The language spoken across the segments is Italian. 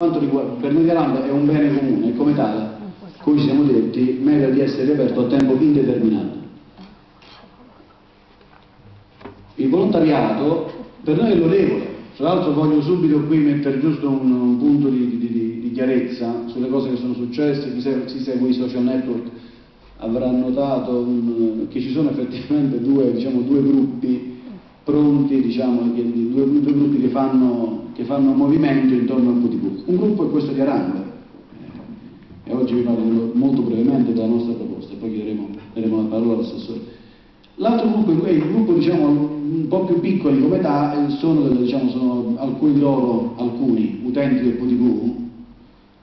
quanto riguarda, per noi di Aranda è un bene comune e come tale, ci siamo detti, merita di essere riaperto a tempo indeterminato. Il volontariato per noi è lodevole, tra l'altro voglio subito qui mettere giusto un, un punto di, di, di, di, chiarezza sulle cose che sono successe, chi segue, chi segue i social network avrà notato un, che ci sono effettivamente due, diciamo, due gruppi pronti, diciamo, due, due, gruppi che fanno, che fanno, movimento intorno al PTV. Un gruppo è questo di Aranda, eh, e oggi vi parlo molto brevemente della nostra proposta, poi chiederemo, daremo la parola all'assessore. L'altro gruppo è il gruppo diciamo, un po' più piccoli come età, sono, diciamo, sono alcuni loro, alcuni utenti del PTV,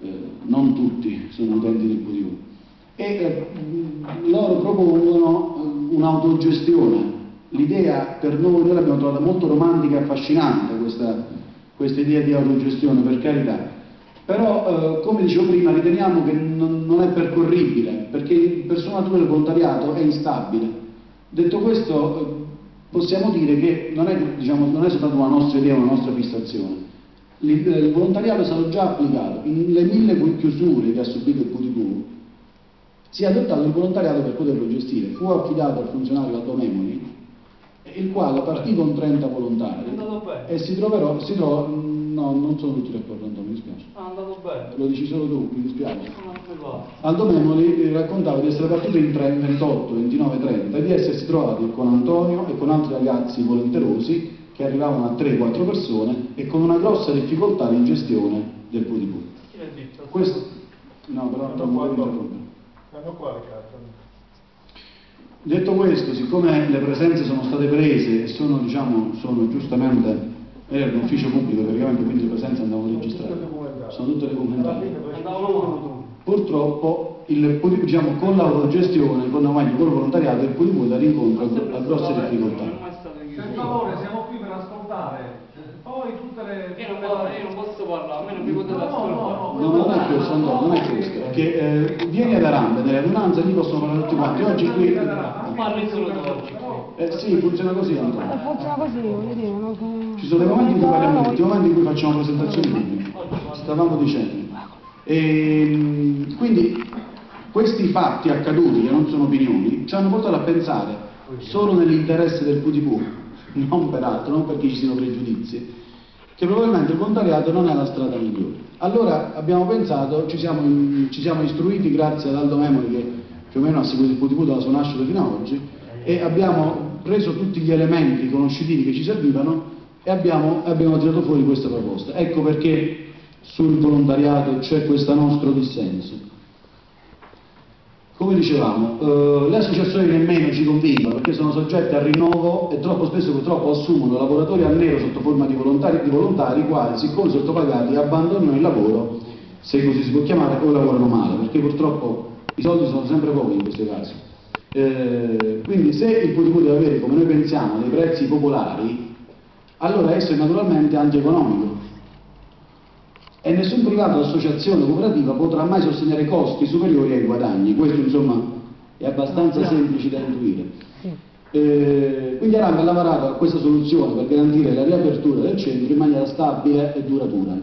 eh, non tutti sono utenti del PTV, e eh, loro propongono un'autogestione l'idea per noi, noi l'abbiamo trovata molto romantica e affascinante questa, questa idea di autogestione, per carità, però eh, come dicevo prima riteniamo che non, è percorribile, perché il personaggio del volontariato è instabile. Detto questo, eh, possiamo dire che non è, diciamo, non è soltanto una nostra idea, una nostra fissazione. Il, il volontariato è stato già applicato, nelle mille chiusure che ha subito il PTV, si è adottato il volontariato per poterlo gestire. Fu affidato al funzionario Aldo Memoli, il quale partì con 30 volontari e si troverò, si trova, no, non sono tutti d'accordo Antonio, mi dispiace. Ah, è andato bene. Lo dici solo tu, mi dispiace. Non Aldo Memoli raccontava di essere partito in 28, 29, 30 e di essersi trovati con Antonio e con altri ragazzi volenterosi che arrivavano a 3-4 persone e con una grossa difficoltà di gestione del PUDIPU. Chi l'ha detto? Questo, no, però non mi interrompere. Hanno qua le carte. Detto questo, siccome le presenze sono state prese e sono, diciamo, sono giustamente era un ufficio pubblico praticamente, quindi le presenze andavano registrate, sono tutte documentate. Purtroppo, il, diciamo, con l'autogestione, con, meglio, con il volontariato, il PUDV da incontro a grosse difficoltà. Per favore, siamo qui per ascoltare. Poi tutte le... Io non, posso, io non posso parlare, a me non mi potete ascoltare. No, non è questo, non è questo, perché eh, vieni ad Aranda, nelle adunanze, lì possono parlare tutti quanti, oggi qui... Parli solo tu oggi. Eh, sì, funziona così Antonio. Eh, funziona così, voglio dire, non... Ci sono dei momenti in cui parliamo tutti, momenti in cui facciamo presentazioni pubbliche, stavamo dicendo. E, quindi questi fatti accaduti, che non sono opinioni, ci hanno portato a pensare solo nell'interesse del PTV, non per altro, non perché ci siano pregiudizi, che probabilmente il volontariato non è la strada migliore. Allora abbiamo pensato, ci siamo, ci siamo istruiti grazie ad Aldo Memoli che più o meno ha seguito il PTV dalla sua nascita fino ad oggi e abbiamo preso tutti gli elementi conoscitivi che ci servivano e abbiamo, abbiamo tirato fuori questa proposta. Ecco perché sul volontariato c'è questo nostro dissenso. Come dicevamo, eh, le associazioni nemmeno ci convincono perché sono soggette al rinnovo e troppo spesso purtroppo assumono lavoratori a nero sotto forma di volontari, di volontari quali, siccome sottopagati, abbandonano il lavoro, se così si può chiamare, o lavorano male, perché purtroppo i soldi sono sempre pochi in questi casi. Eh, quindi se il PTV deve avere, come noi pensiamo, dei prezzi popolari, allora esso è naturalmente antieconomico e nessun privato, associazione o cooperativa potrà mai sostenere costi superiori ai guadagni. Questo insomma è abbastanza semplice da intuire. Eh, quindi Aranga ha lavorato a questa soluzione per garantire la riapertura del centro in maniera stabile e duratura.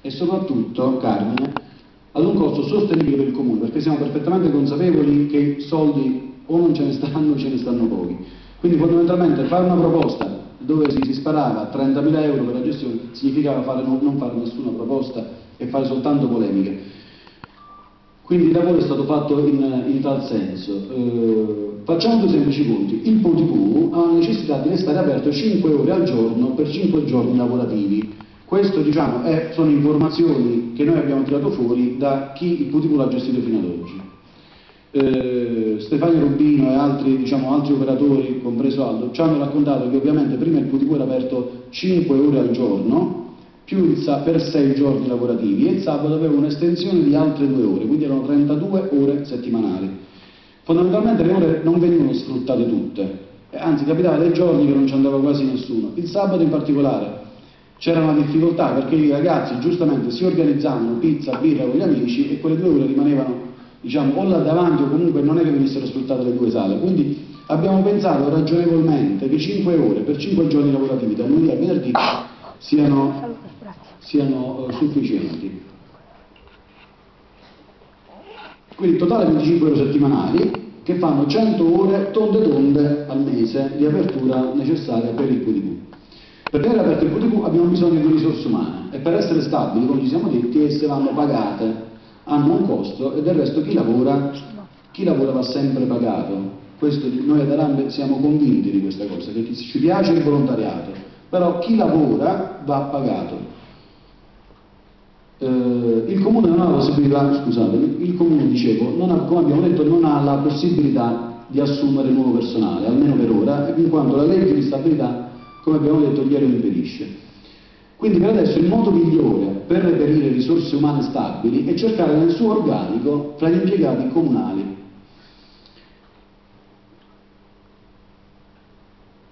E soprattutto, Carmine, ad un costo sostenibile per il comune, perché siamo perfettamente consapevoli che soldi o non ce ne stanno o ce ne stanno pochi. Quindi fondamentalmente fare una proposta dove si, si sparava 30.000 euro per la gestione significava fare, non, non, fare nessuna proposta e fare soltanto polemiche. Quindi il lavoro è stato fatto in, in tal senso. Eh, facciamo due semplici punti. Il POTV ha la necessità di restare aperto 5 ore al giorno per 5 giorni lavorativi. Questo diciamo, sono informazioni che noi abbiamo tirato fuori da chi il POTV l'ha gestito fino ad oggi. Eh, Stefano Rubino e altri, diciamo, altri, operatori, compreso Aldo, ci hanno raccontato che ovviamente prima il PTV era aperto 5 ore al giorno, più per 6 giorni lavorativi, e il sabato aveva un'estensione di altre 2 ore, quindi erano 32 ore settimanali. Fondamentalmente le ore non venivano sfruttate tutte, anzi capitava dei giorni che non ci andava quasi nessuno. Il sabato in particolare c'era una difficoltà perché i ragazzi giustamente si organizzavano pizza, birra con gli amici e quelle due ore rimanevano diciamo, o là davanti o comunque non è che venissero sfruttate le due sale. Quindi abbiamo pensato ragionevolmente che 5 ore per 5 giorni lavorativi, da lunedì a venerdì, siano, siano eh, sufficienti. Quindi totale 25 euro settimanali che fanno 100 ore tonde tonde al mese di apertura necessaria per il QDV. Per tenere aperto il QDV abbiamo bisogno di risorse umane e per essere stabili, come ci siamo detti, esse vanno pagate, hanno un costo e del resto chi lavora, chi lavora va sempre pagato. Questo, noi ad Arambe siamo convinti di questa cosa, che ci piace il volontariato, però chi lavora va pagato. Eh, il comune non ha la possibilità, scusatemi, il comune, dicevo, ha, come abbiamo detto, non ha la possibilità di assumere nuovo personale, almeno per ora, in quanto la legge di stabilità, come abbiamo detto, glielo impedisce. Quindi per adesso il modo migliore per reperire risorse umane stabili è cercare nel suo organico fra gli impiegati comunali.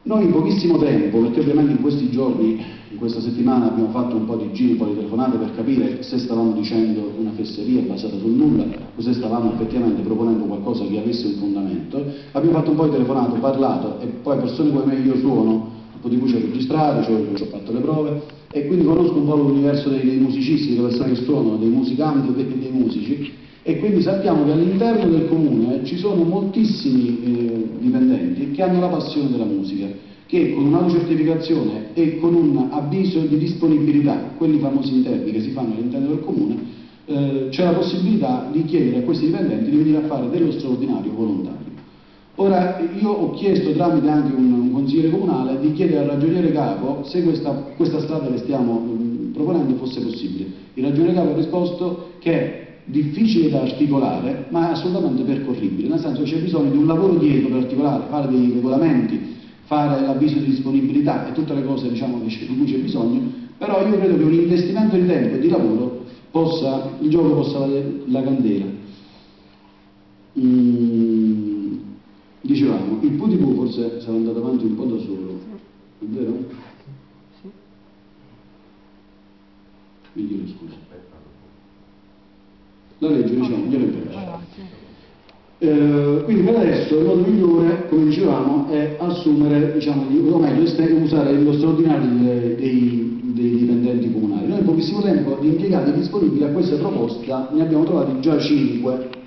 Noi in pochissimo tempo, perché ovviamente in questi giorni, in questa settimana abbiamo fatto un po' di giri, un po' di telefonate per capire se stavamo dicendo una fesseria basata sul nulla o se stavamo effettivamente proponendo qualcosa che avesse un fondamento, abbiamo fatto un po' di telefonate, parlato e poi persone come me io suono, un po' di voce registrate, cioè ho fatto le prove e quindi conosco un po' l'universo dei, dei musicisti, delle persone che suonano, dei musicanti e dei, musici e quindi sappiamo che all'interno del comune ci sono moltissimi eh, dipendenti che hanno la passione della musica, che con un'autocertificazione e con un avviso di disponibilità, quelli famosi interni che si fanno all'interno del comune, eh, c'è la possibilità di chiedere a questi dipendenti di venire a fare dello straordinario volontario. Ora io ho chiesto tramite anche un, un consigliere comunale di chiedere al ragioniere capo se questa, questa strada che stiamo mh, proponendo fosse possibile. Il ragioniere capo ha risposto che è difficile da articolare, ma è assolutamente percorribile, nel senso c'è bisogno di un lavoro dietro per articolare, fare dei regolamenti, fare l'avviso di disponibilità e tutte le cose diciamo, di cui c'è bisogno, però io credo che un investimento di tempo e di lavoro possa, il gioco possa valere la candela. Mm, dicevamo, il PUTIPU forse sarà andato avanti un po' da solo, è vero? Mi chiedo scusa. La legge diciamo glielo impedisce. Eh, quindi per adesso il modo migliore, come dicevamo, è assumere, diciamo, di- o meglio, usare lo straordinario dei, dei- dei dipendenti comunali. Noi in pochissimo tempo di impiegati disponibili a questa proposta ne abbiamo trovati già 5,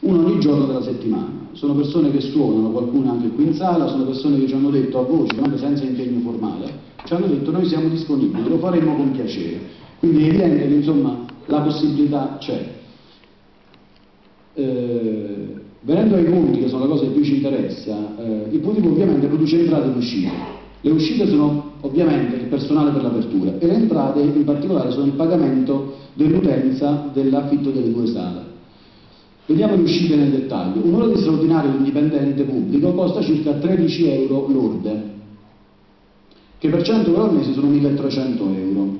uno ogni giorno della settimana. Sono persone che suonano, qualcuno anche qui in sala, sono persone che ci hanno detto a voce, anche senza impegno formale, ci hanno detto noi siamo disponibili, lo faremo con piacere. Quindi è evidente che insomma la possibilità c'è. Eh, venendo ai conti, che sono la cosa che più ci interessa, eh, il PUTIP ovviamente produce entrate ed uscite. Le uscite sono ovviamente il personale per l'apertura e le entrate in particolare sono il pagamento dell'utenza dell'affitto delle due sale. Vediamo le uscite nel dettaglio. Un'ora di straordinario di un dipendente pubblico costa circa 13 euro lorde, che per 100 euro al mese sono 1300 euro,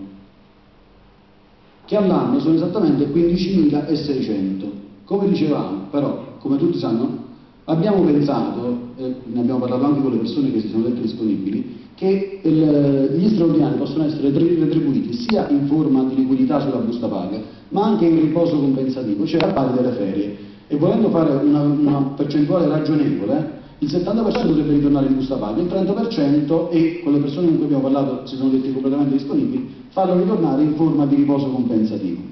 che all'anno sono esattamente 15.600. Come dicevamo, però, come tutti sanno, abbiamo pensato, e ne abbiamo parlato anche con le persone che si sono dette disponibili, che il- gli straordinari possono essere tri- retribuiti sia in forma di liquidità sulla busta paga, ma anche in riposo compensativo, cioè a pari delle ferie. E volendo fare una, una percentuale ragionevole, il 70% dovrebbe ritornare in busta paga, il 30% e con le persone con cui abbiamo parlato si sono detti completamente disponibili, farlo ritornare in forma di riposo compensativo,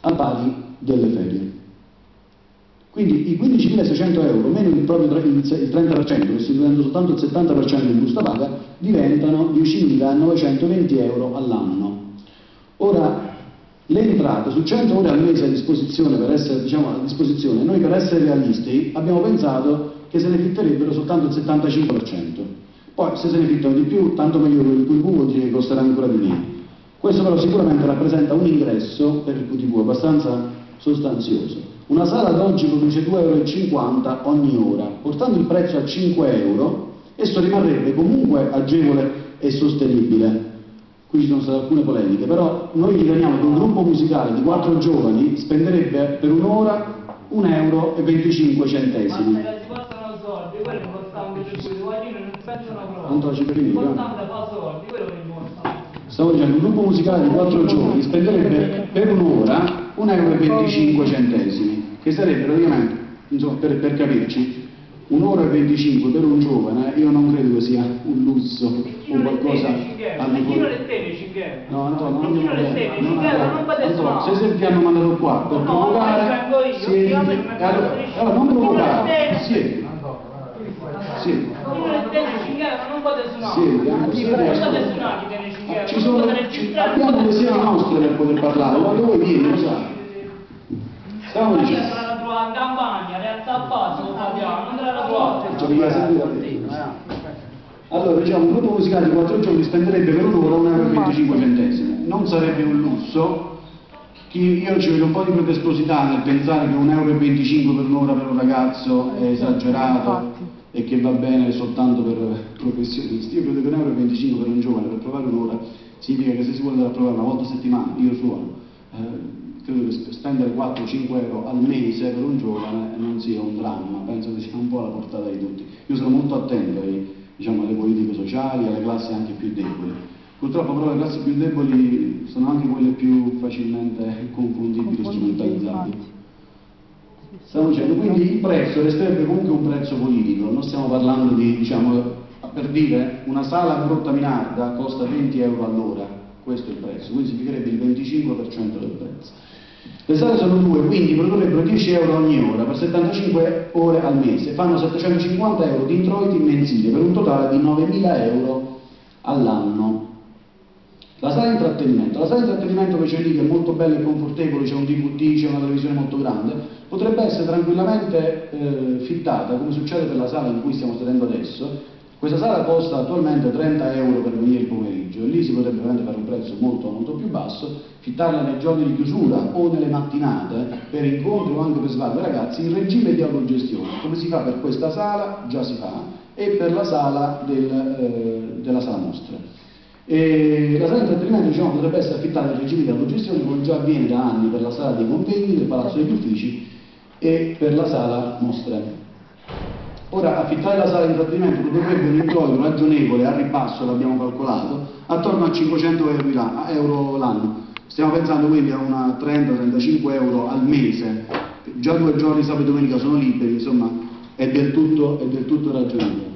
al pari delle ferie. Quindi i 15.600 euro meno il, proprio il 30%, restituendo soltanto il 70% di busta paga, diventano 10.920 euro all'anno. Ora, le entrate su 100 ore al mese a disposizione, per essere, diciamo, a disposizione, noi per essere realisti abbiamo pensato che se ne fitterebbero soltanto il 75%. Poi se se ne fittano di più, tanto meglio per il QTV vuol dire che costerà ancora di meno. Questo però sicuramente rappresenta un ingresso per il QTV abbastanza sostanzioso. Una sala ad oggi produce 2,50 euro ogni ora, portando il prezzo a 5 euro, esso rimarrebbe comunque agevole e sostenibile. Qui ci sono state alcune polemiche, però noi riteniamo che un gruppo musicale di quattro giovani spenderebbe per un'ora 1 euro e 25 Ma centesimi. se si passano soldi, quello è importante per cui guardi non pensano proprio. Non te la ci per finire, eh? Importante fa soldi, quello importante. Stavo dicendo, un gruppo musicale di quattro giovani spenderebbe per un'ora 1 euro e 25 centesimi, che sarebbe praticamente, insomma, per, per capirci, un'ora e 25 per un giovane, io non credo che sia un lusso Chino qualcosa le tene, 5 euro. hanno Le chino fatto- le tene, 5 euro. No, Antonio, non Le chino andiamo le bene. tene, non 5 euro, andiamo. non potete Antonio, suonare. se se ti hanno mandato qua per No, provocare, siedi- allora, allora non provocare, siedi, siedi. Chino le tene, 5 euro, non potete suonare. Sì, abbiamo Non ascoltare. suonare chi tene 5 euro. Ci non sono, non abbiamo le suonare. nostre per poter parlare, quando voi vieni, lo sai. Stavo Ma io dicendo. sono la tua in campagna, realtà bassa, lo Fabiano, non te la trovate. Cioè, a te. Allora, diciamo, un gruppo musicale di 4 giorni spenderebbe per un'ora 1,25 euro. Non sarebbe un lusso. Io ci vedo un po' di pretesposità nel pensare che 1,25 euro per un'ora per un ragazzo è esagerato e che va bene soltanto per professionisti. Io credo che 1,25 euro per un giovane per provare un'ora significa che se si vuole andare a provare una volta a settimana, io suono, eh, credo che sp- spendere 4-5 euro al mese per un giovane non sia un dramma, penso che sia un po' alla portata di tutti. Io sono molto attento ai- diciamo, alle politiche sociali, alle classi anche più deboli. Purtroppo però le classi più deboli sono anche quelle più facilmente confondibili e strumentalizzabili. Stiamo dicendo, quindi il prezzo resterebbe comunque un prezzo politico, non stiamo parlando di, diciamo, per dire, una sala a Grotta Minarda costa 20 euro all'ora, questo è il prezzo, quindi significherebbe il 25% del prezzo. Le sale sono due, quindi produrrebbero 10 euro ogni ora per 75 ore al mese, fanno 750 euro di introiti mensili per un totale di 9.000 euro all'anno. La sala di intrattenimento, la sala di intrattenimento che c'è lì che è molto bella e confortevole, c'è un DVD, c'è una televisione molto grande, potrebbe essere tranquillamente eh, fittata, come succede per la sala in cui stiamo sedendo adesso. Questa sala costa attualmente 30 euro per venire il pomeriggio e lì si potrebbe veramente fare un prezzo molto, molto più basso, fittarla nei giorni di chiusura o nelle mattinate per incontri o anche per svago ragazzi in regime di autogestione, come si fa per questa sala, già si fa, e per la sala del, eh, della sala mostre. E la sala di intrattenimento diciamo, potrebbe essere affittata in regime di autogestione come già avviene da anni per la sala dei convegni, del Palazzo degli Uffici e per la sala mostre. Ora, affittare la sala di intrattenimento produrrebbe un introito ragionevole, a ribasso l'abbiamo calcolato, attorno a 500 euro la- euro l'anno. Stiamo pensando quindi a una 30-35 euro al mese, già due giorni, sabato e domenica sono liberi, insomma è del tutto, è del tutto ragionevole.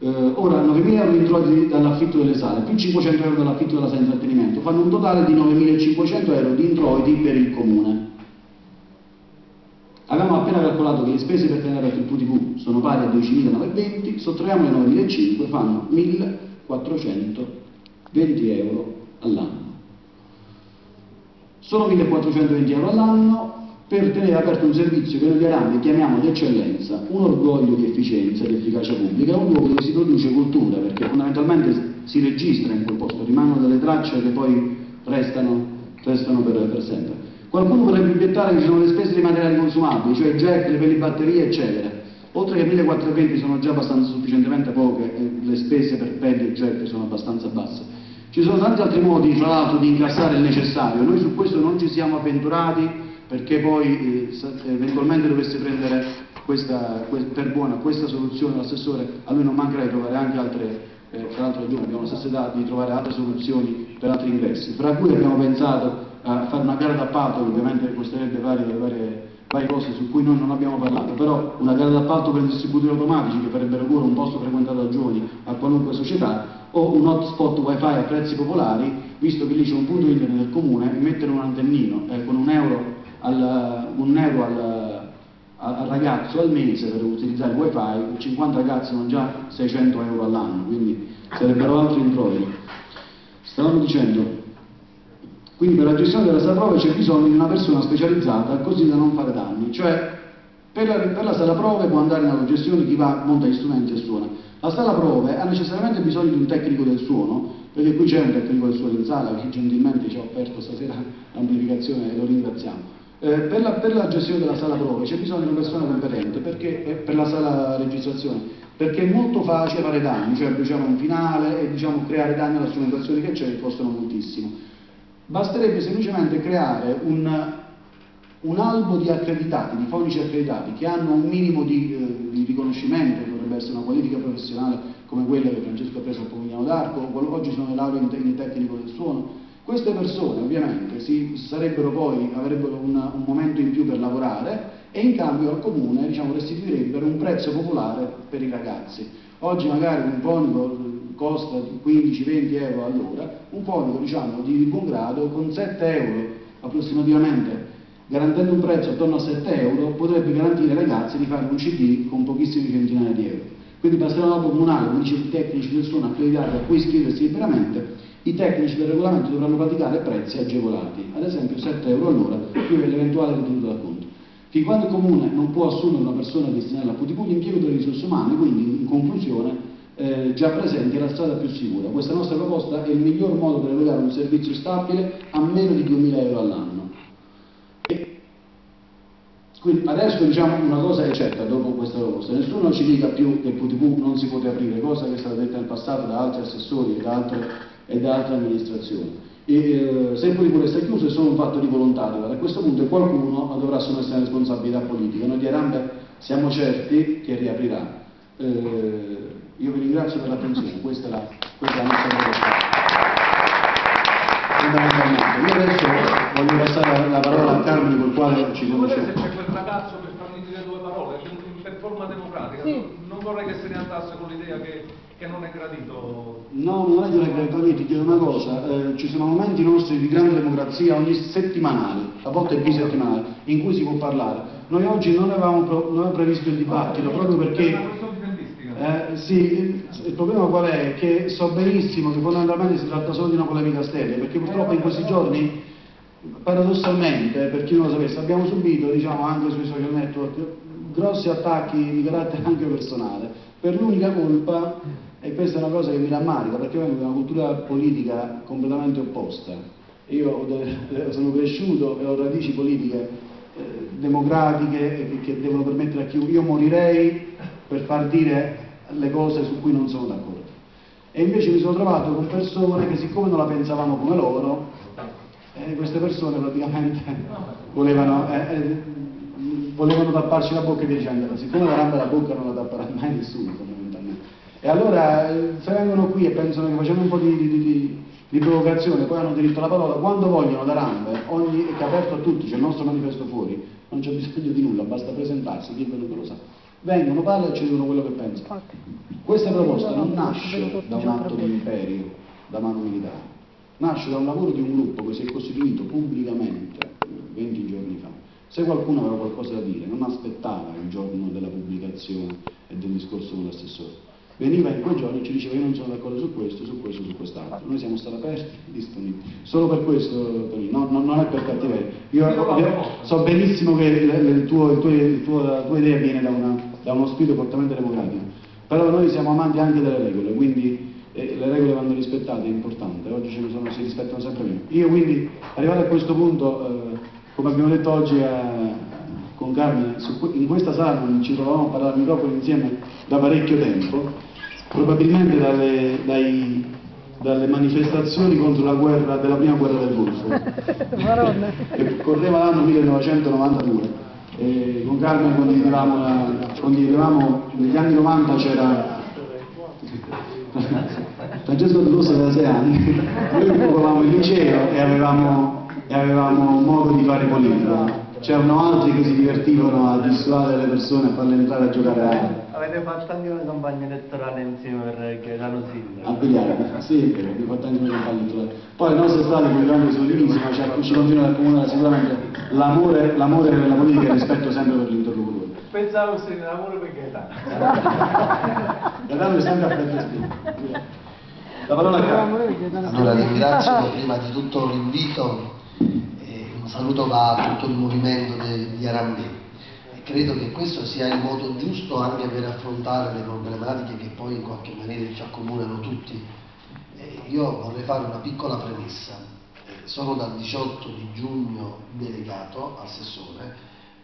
Eh, ora 9.000 euro di introiti dall'affitto delle sale più 500 euro dall'affitto della sala di intrattenimento fanno un totale di 9.500 euro di introiti per il comune. Abbiamo appena calcolato che le spese per tenere aperto il PUTV sono pari a 12.920, sottraiamo le 9.500 fanno 1.420 euro all'anno. Solo 1.420 euro all'anno per tenere aperto un servizio che noi di Arami chiamiamo di eccellenza, un orgoglio di efficienza e di efficacia pubblica, un luogo dove si produce cultura, perché fondamentalmente si registra in quel posto, rimangono delle tracce che poi restano, restano per, per sempre. Qualcuno potrebbe obiettare che ci sono le spese di materiali consumabili, cioè i jack, le batterie, eccetera. Oltre che 1420 sono già abbastanza sufficientemente poche, e le spese per peli e jack sono abbastanza basse. Ci sono tanti altri modi, tra l'altro, di incassare il necessario. Noi su questo non ci siamo avventurati perché poi eh, eventualmente dovesse prendere questa, que- per buona questa soluzione l'assessore, a lui non mancherà di trovare anche altre, eh, tra l'altro abbiamo la stessa età di trovare altre soluzioni per altri ingressi. Fra cui abbiamo pensato a fare una gara d'appalto che ovviamente costerebbe varie, varie, varie cose su cui noi non abbiamo parlato, però una gara d'appalto per distributori automatici che farebbero pure un posto frequentato da giovani a qualunque società o un hotspot wifi a prezzi popolari, visto che lì c'è un punto internet del comune, mettere un antennino eh, con un euro al, un euro al- al ragazzo al mese per utilizzare il wifi, 50 ragazzi sono già 600 euro all'anno, quindi sarebbero altri introiti. Stavamo dicendo, quindi per la gestione della sala prove c'è bisogno di una persona specializzata così da non fare danni, cioè per la, per la sala prove può andare in autogestione chi va, monta gli strumenti e suona. La sala prove ha necessariamente bisogno di un tecnico del suono, perché qui c'è un tecnico del suono in sala che gentilmente ci ha offerto stasera l'amplificazione e lo ringraziamo. Eh, per, la, per la gestione della sala prove c'è bisogno di una persona competente perché, eh, per la sala registrazione, perché è molto facile fare danni, cioè bruciare un finale e diciamo, creare danni alla strumentazione che c'è che costano moltissimo. Basterebbe semplicemente creare un, un albo di accreditati, di fonici accreditati, che hanno un minimo di, eh, di riconoscimento, che dovrebbe essere una qualifica professionale come quella che Francesco ha preso a Pomigliano d'Arco, oggi sono le lauree in, te- in tecnico del suono. Queste persone ovviamente si poi, avrebbero una, un momento in più per lavorare e in cambio al comune diciamo, restituirebbero un prezzo popolare per i ragazzi. Oggi magari un fonico costa 15-20 euro all'ora, un fonico diciamo, di buon grado con 7 euro approssimativamente garantendo un prezzo attorno a 7 euro, potrebbe garantire ai ragazzi di fare un CD con pochissimi centinaia di euro. Quindi passerà una comunale, come dice i tecnici del suono accreditati a cui iscriversi liberamente, i tecnici del regolamento dovranno praticare prezzi agevolati, ad esempio 7 euro all'ora più l'eventuale ritenuto da conto. Fin quando il comune non può assumere una persona destinata a PTV, l'impiego delle risorse umane, quindi in conclusione, eh, già presenti è la strada più sicura. Questa nostra proposta è il miglior modo per erogare un servizio stabile a meno di 2.000 euro all'anno. Adesso diciamo una cosa è certa dopo questa proposta, nessuno ci dica più che il PTV non si poteva aprire, cosa che è stata detta nel passato da altri assessori e da altre, e da altre amministrazioni. E, eh, se il PTV resta chiuso è solo un fatto di volontario, a questo punto qualcuno dovrà assumersi la responsabilità politica. Noi di Arambe siamo certi che riaprirà. Eh, io vi ringrazio per l'attenzione, questa è la, questa è la nostra proposta. Io adesso voglio passare la parola a Carmine col quale ci Secondo te se conosciamo. c'è quel ragazzo per fargli dire due parole, per forma democratica, Sì. non vorrei che se ne andasse con l'idea che, che non è gradito. No, non è che una ti chiedo una cosa, eh, ci sono momenti nostri di grande democrazia ogni settimanale, a volte bisettimanale, in cui si può parlare. Noi oggi non avevamo, pro- non avevamo previsto il dibattito proprio È perché... Eh, sì, il, problema qual è? Che so benissimo che fondamentalmente si tratta solo di una polemica sterile, perché purtroppo in questi giorni, paradossalmente, per chi non lo sapesse, abbiamo subito, diciamo, anche sui social network, grossi attacchi di carattere anche personale, per l'unica colpa, e questa è una cosa che mi rammarica, perché vengo da una cultura politica completamente opposta. Io de- sono cresciuto e ho radici politiche eh, democratiche che, che devono permettere a chiunque, io morirei per far dire le cose su cui non sono d'accordo. E invece mi sono trovato con persone che siccome non la pensavamo come loro, eh, queste persone praticamente volevano, eh, eh, volevano tapparci la bocca dicendo siccome la ramba la bocca non la tapperà mai nessuno fondamentalmente. E allora eh, se vengono qui e pensano che facendo un po' di, di- di- di provocazione poi hanno diritto alla parola, quando vogliono da rampe, ogni, è aperto a tutti, c'è il nostro manifesto fuori, non c'è bisogno di nulla, basta presentarsi, dire quello che lo sa. Vengono, parlano e ci dicono quello che pensano. Questa proposta non nasce da un atto di imperio, da mano militare, nasce da un lavoro di un gruppo che si è costituito pubblicamente eh, 20 giorni fa. Se qualcuno aveva qualcosa da dire, non aspettava il giorno della pubblicazione e del discorso con l'assessore. Veniva in quei giorni e ci diceva io non sono d'accordo su questo, su questo, su quest'altro. Noi siamo stati aperti, disponibili. Solo per questo, Tonino, no, no, non è per cattiveria. Io, io so benissimo che il, il tuo, il tuo- il tuo- la tua idea viene da, una- da uno spirito fortemente democratico, però noi siamo amanti anche delle regole, quindi eh, le regole vanno rispettate, è importante, oggi ce ne sono, si rispettano sempre meno. Io quindi, arrivato a questo punto, eh, come abbiamo detto oggi eh, con Carmine, su in questa sala non ci trovavamo a parlare al microfono insieme da parecchio tempo, probabilmente dalle, dai- dalle manifestazioni contro la guerra della prima guerra del Golfo correva l'anno 1992 e con Carmen condividevamo, la- condividevamo negli anni 90 c'era Francesco De Rosa aveva 6 anni. Noi provavamo il liceo e avevamo, e avevamo modo di fare politica c'erano altri che si divertivano a dissuadere le persone a farle entrare a giocare a, Avete fatto anche una campagna elettorale insieme per Gaetano a Sindaco. biliardo sì, è abbiamo fatto anche una campagna elettorale. poi le nostre strade purtroppo sono divise ma ci- ci continuano a accomunare sicuramente l'amore, l'amore per la politica e il rispetto sempre per l'interlocutore Pensavo se ne lavoro per Gaetano. Gaetano è sempre a prendere La parola a danno- Allora ringrazio prima di tutto l'invito un saluto va a tutto il movimento di Arambè. E credo che questo sia il modo giusto anche per affrontare le problematiche che poi in qualche maniera ci accomunano tutti. E io vorrei fare una piccola premessa. Sono dal 18 di giugno delegato assessore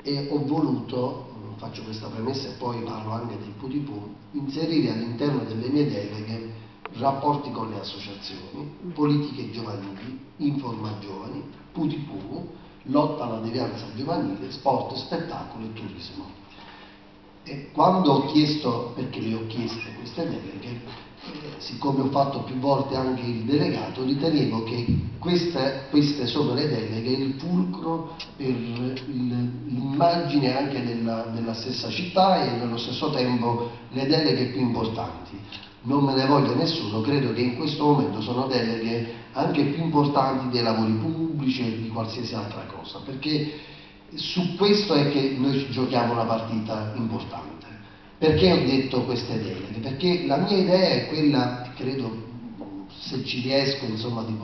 e ho voluto, mm, faccio questa premessa e poi parlo anche del PUTIPU, inserire all'interno delle mie deleghe rapporti con le associazioni, politiche giovanili, Informa Giovani, PUTIPU, lotta alla devianza giovanile, sport, spettacolo e turismo. E quando ho chiesto, perché le ho chieste queste deleghe, eh, siccome ho fatto più volte anche il delegato, ritenevo che queste queste sono le deleghe il fulcro per l'immagine anche della, della stessa città e nello stesso tempo le deleghe più importanti. Non me ne voglia nessuno, credo che in questo momento sono deleghe anche più importanti dei lavori pubblici e di qualsiasi altra cosa, perché su questo è che noi giochiamo una partita importante. Perché ho detto queste deleghe? Perché la mia idea è quella, credo, se ci riesco, insomma, di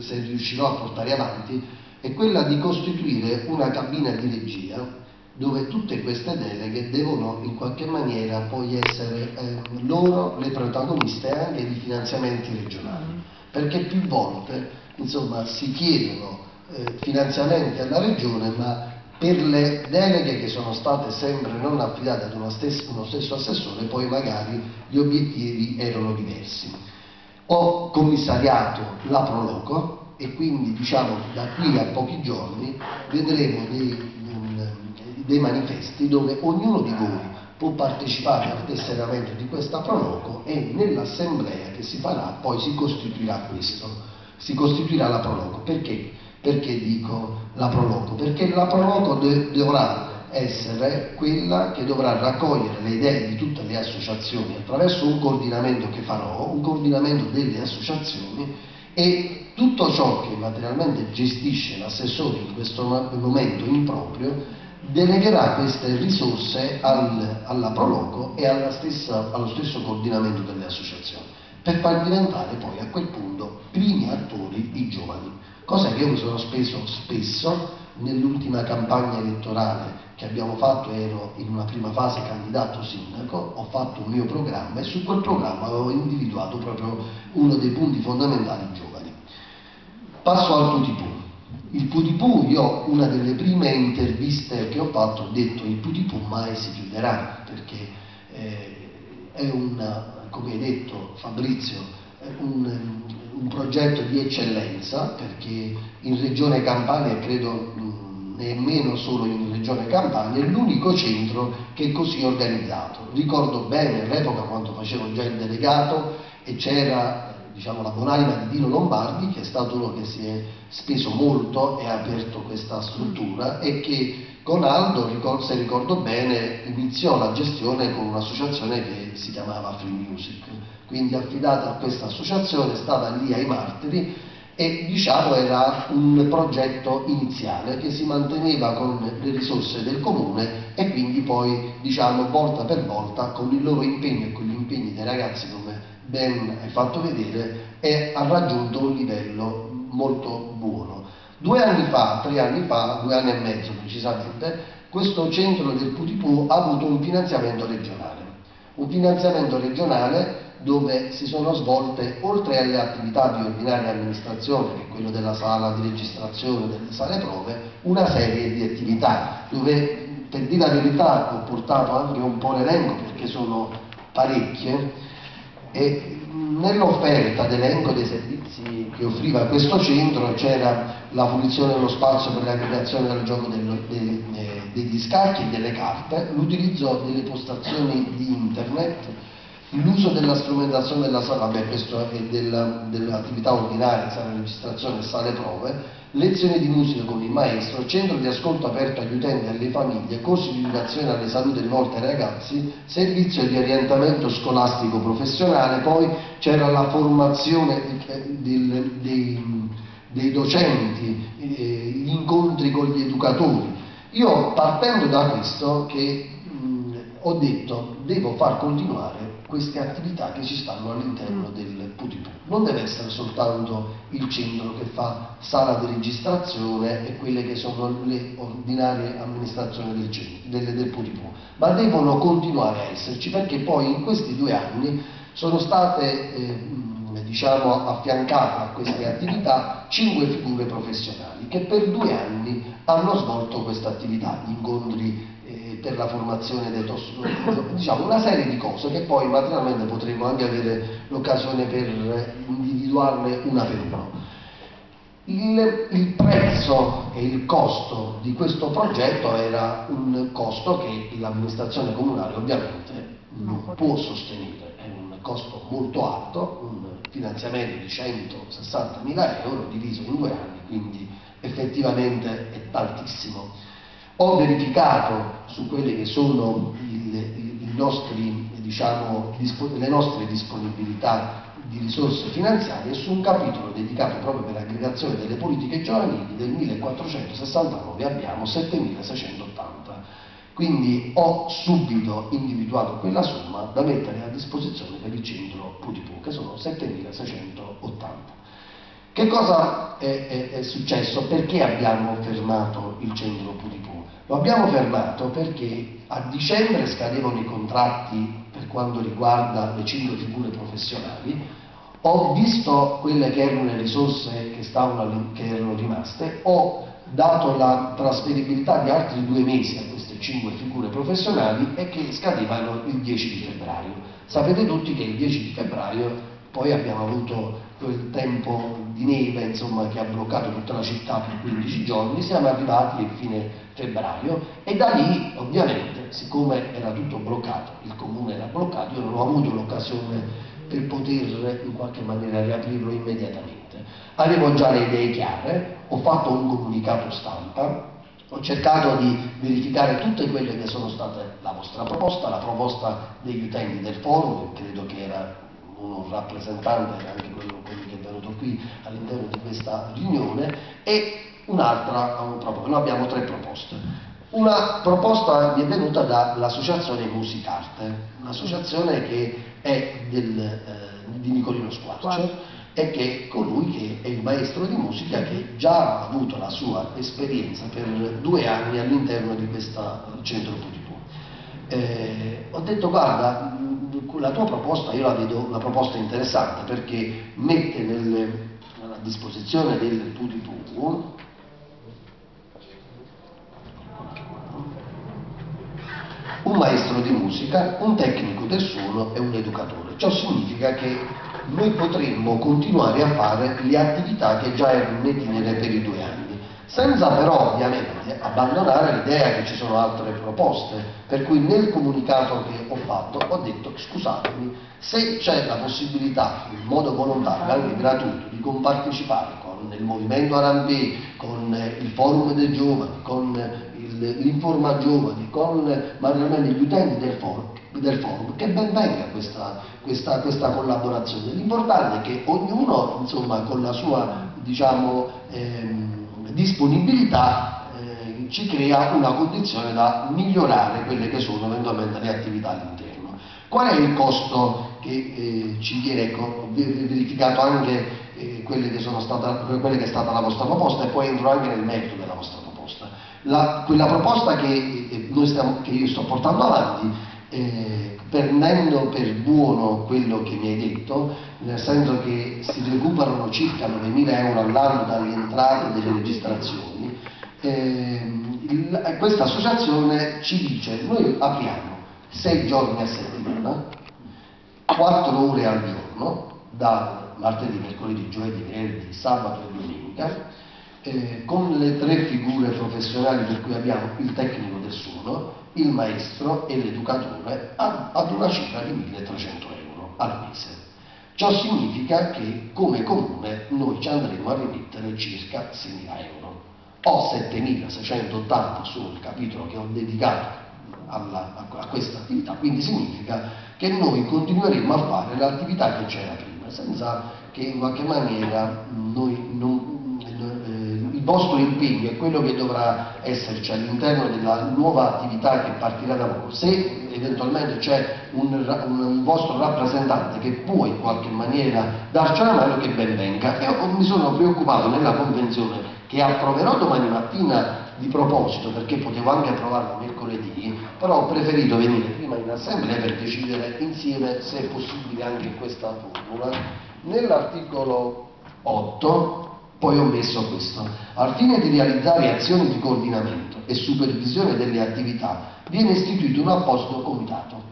se riuscirò a portare avanti, è quella di costituire una cabina di regia dove tutte queste deleghe devono in qualche maniera poi essere eh, loro le protagoniste anche di finanziamenti regionali, perché più volte insomma, si chiedono eh, finanziamenti alla regione, ma per le deleghe che sono state sempre non affidate ad uno stesso, uno stesso assessore, poi magari gli obiettivi erano diversi. Ho commissariato la Proloco e quindi diciamo da qui a pochi giorni vedremo dei, dei manifesti dove ognuno di voi può partecipare al tesseramento di questa Proloco e nell'assemblea che si farà poi si costituirà questo, si costituirà la Proloco. Perché? Perché dico la Proloco? Perché la Proloco de- dovrà essere quella che dovrà raccogliere le idee di tutte le associazioni attraverso un coordinamento che farò, un coordinamento delle associazioni e tutto ciò che materialmente gestisce l'assessore in questo mo- momento in proprio delegherà queste risorse al- alla Proloco e stessa- allo stesso coordinamento delle associazioni per far diventare poi a quel punto primi attori i giovani, cosa che io mi sono speso spesso nell'ultima campagna elettorale che abbiamo fatto, ero in una prima fase candidato sindaco, ho fatto un mio programma e su quel programma avevo individuato proprio uno dei punti fondamentali giovani. Passo al Putipù. Il Putipù, io una delle prime interviste che ho fatto ho detto il Putipù mai si chiuderà perché eh, è una, come hai detto Fabrizio, un, un progetto di eccellenza perché in Regione Campania credo mh, nemmeno solo in Regione Campania è l'unico centro che è così organizzato. Ricordo bene all'epoca quando facevo già il delegato e c'era diciamo, la buonanima di Dino Lombardi, che è stato uno che si è speso molto e ha aperto questa struttura e che con Aldo, se ricordo bene, iniziò la gestione con un'associazione che si chiamava Free Music. Quindi affidata a questa associazione, stava lì ai martiri e diciamo era un progetto iniziale che si manteneva con le risorse del comune e quindi poi diciamo volta per volta con il loro impegno e con gli impegni dei ragazzi ben fatto vedere è, ha raggiunto un livello molto buono. Due anni fa, tre anni fa, due anni e mezzo precisamente, questo centro del Putipù ha avuto un finanziamento regionale, un finanziamento regionale dove si sono svolte, oltre alle attività di ordinaria amministrazione, che è quello della sala di registrazione, delle sale prove, una serie di attività, dove per dire la verità ho portato anche un po' l'elenco perché sono parecchie, e nell'offerta d'elenco dei servizi che offriva questo centro c'era la fruizione dello spazio per l'aggregazione del gioco dello- de- de- degli scacchi e delle carte, l'utilizzo delle postazioni di internet, l'uso della strumentazione della sala, vabbè questo è della- dell'attività ordinaria, sala registrazione e sale prove, lezioni di musica con il maestro, centro di ascolto aperto agli utenti e alle famiglie, corsi di educazione alle salute rivolte ai ragazzi, servizio di orientamento scolastico professionale, poi c'era la formazione eh, del- dei, dei docenti, eh, gli incontri con gli educatori. Io partendo da questo che mh, ho detto devo far continuare queste attività che ci stanno all'interno del Putipù. Non deve essere soltanto il centro che fa sala di registrazione e quelle che sono le ordinarie amministrazioni del, centro, del, del Putipù, ma devono continuare a esserci perché poi in questi due anni sono state eh, diciamo, affiancate a queste attività cinque figure professionali che per due anni hanno svolto questa attività, gli incontri per la formazione dei tos- diciamo una serie di cose che poi materialmente potremo anche avere l'occasione per individuarne una per una. Il, il prezzo e il costo di questo progetto era un costo che l'amministrazione comunale ovviamente non può sostenere, è un costo molto alto, un finanziamento di 160 mila euro diviso in due anni, quindi effettivamente è tantissimo. Ho verificato su quelle che sono il, il, nostri, diciamo, le nostre disponibilità di risorse finanziarie su un capitolo dedicato proprio per l'aggregazione delle politiche giovanili del 1469 abbiamo 7680. Quindi ho subito individuato quella somma da mettere a disposizione per il centro Putipù, che sono 7680. Che cosa è, è, è, successo? Perché abbiamo fermato il centro Putipù? Lo abbiamo fermato perché a dicembre scadevano i contratti per quanto riguarda le cinque figure professionali, ho visto quelle che erano le risorse che, stavano, che erano rimaste, ho dato la trasferibilità di altri due mesi a queste cinque figure professionali e che scadevano il 10 di febbraio. Sapete tutti che il 10 di febbraio poi abbiamo avuto quel tempo di neve insomma, che ha bloccato tutta la città per 15 giorni, siamo arrivati a fine febbraio e da lì ovviamente, siccome era tutto bloccato, il comune era bloccato, io non ho avuto l'occasione per poter in qualche maniera riaprirlo immediatamente. Avevo già le idee chiare, ho fatto un comunicato stampa, ho cercato di verificare tutte quelle che sono state la vostra proposta, la proposta degli utenti del forum, credo che era un rappresentante, anche quello, quello che è venuto qui all'interno di questa riunione, e un'altra, un noi abbiamo tre proposte. Una proposta mi è venuta dall'associazione Musicarte, un'associazione che è del, eh, di Nicolino Squarcio e che è colui che è il maestro di musica che già ha avuto la sua esperienza per due anni all'interno di questo centro Putipù. Eh, ho detto guarda, la tua proposta io la vedo una proposta interessante perché mette nel, a disposizione del Putipù un maestro di musica, un tecnico del suono e un educatore. Ciò significa che noi potremmo continuare a fare le attività che già erano in itinere per i due anni, senza però ovviamente abbandonare l'idea che ci sono altre proposte, per cui nel comunicato che ho fatto ho detto scusatemi, se c'è la possibilità in modo volontario, anche gratuito, di compartecipare con il movimento Arambè, con il forum dei giovani, con l'Informa Giovani, con maggiormente gli utenti del forum, del forum che ben venga questa, questa, questa collaborazione. L'importante è che ognuno insomma, con la sua diciamo, ehm, disponibilità eh, ci crea una condizione da migliorare quelle che sono eventualmente le attività all'interno. Qual è il costo che eh, ci viene ecco, verificato anche eh, quelle che stata, quelle che è stata la vostra proposta e poi entro anche nel merito della vostra proposta. La, quella proposta che, eh, stiamo, che, io sto portando avanti, eh, prendendo per buono quello che mi hai detto, nel senso che si recuperano circa 9.000 euro all'anno dalle entrate delle registrazioni, eh, questa associazione ci dice noi apriamo 6 giorni a settimana, 4 ore al giorno, da martedì, mercoledì, giovedì, venerdì, sabato e domenica, eh, con le tre figure professionali per cui abbiamo il tecnico del suono, il maestro e l'educatore ad una cifra di 1300 euro al mese. Ciò significa che come comune noi ci andremo a rimettere circa 6.000 euro. Ho 7.680 sul capitolo che ho dedicato alla, a, a questa attività, quindi significa che noi continueremo a fare l'attività che c'era prima, senza che in qualche maniera noi non, vostro impegno e quello che dovrà esserci all'interno della nuova attività che partirà da voi, se eventualmente c'è un, un, un, vostro rappresentante che può in qualche maniera darci una mano, che ben venga. Io mi sono preoccupato nella convenzione che approverò domani mattina di proposito, perché potevo anche approvarlo mercoledì, però ho preferito venire prima in assemblea per decidere insieme se è possibile anche questa formula. Nell'articolo 8 poi ho messo questo. Al fine di realizzare azioni di coordinamento e supervisione delle attività viene istituito un apposito comitato,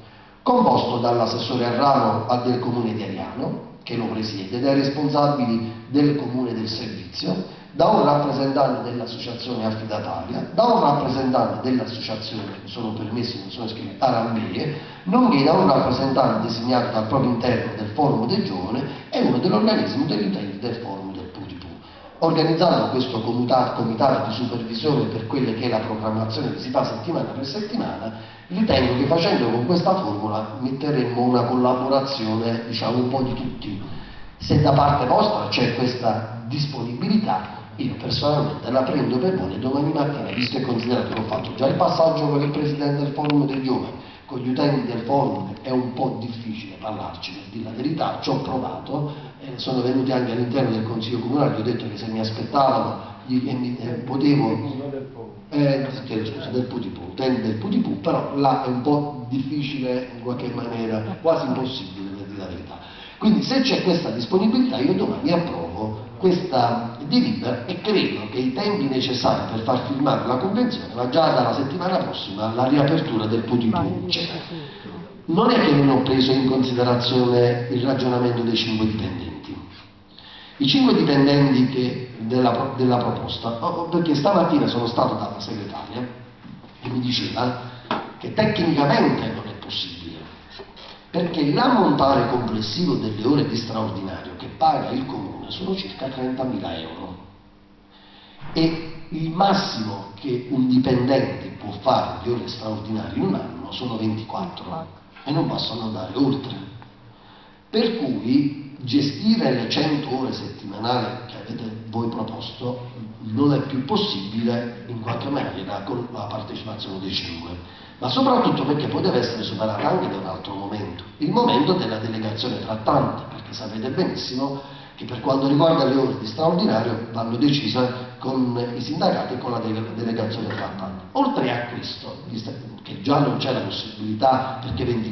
composto dall'assessore al ramo del comune di Ariano, che lo presiede, dai responsabili del comune del servizio, da un rappresentante dell'associazione affidataria, da un rappresentante dell'associazione, sono permessi, non sono iscritti, Arambie, nonché da un rappresentante designato dal proprio interno del forum del giovane e uno dell'organismo degli utenti del forum. Organizzando questo comitato, di supervisione per quella che è la programmazione che si fa settimana per settimana, ritengo che facendo con questa formula metteremmo una collaborazione, diciamo, un po' di tutti. Se da parte vostra c'è questa disponibilità, io personalmente la prendo per buona e domani mattina, visto e considerato che ho fatto già il passaggio con il Presidente del Forum dei Giovani, con gli utenti del forum è un po' difficile parlarci, per dire la verità, ci ho provato, eh, sono venuti anche all'interno del Consiglio Comunale, gli ho detto che se mi aspettavano gli, eh, mi- eh, potevo... Eh, chiedo scusa, del utenti del Putipu, però là è un po' difficile in qualche maniera, quasi impossibile per dire la verità. Quindi se c'è questa disponibilità io domani approvo questa delibera e credo che i tempi necessari per far firmare la convenzione va già dalla settimana prossima la riapertura del Putipu c'è. Non è che non ho preso in considerazione il ragionamento dei cinque dipendenti. I cinque dipendenti che- della, della proposta, perché stamattina sono stato dalla segretaria e mi diceva che tecnicamente non è possibile, perché l'ammontare complessivo delle ore di straordinario che paga il comune sono circa 30.000 euro e il massimo che un dipendente può fare di ore straordinarie in un anno sono 24 e non possono andare oltre. Per cui gestire le 100 ore settimanali che avete voi proposto non è più possibile in qualche maniera con la partecipazione dei 5, ma soprattutto perché poi deve essere superata anche da un altro momento, il momento della delegazione trattante, perché sapete benissimo che per quanto riguarda le ore di straordinario vanno decise con i sindacati e con la dele- delegazione trattante. Oltre a questo, che già non c'è la possibilità perché 24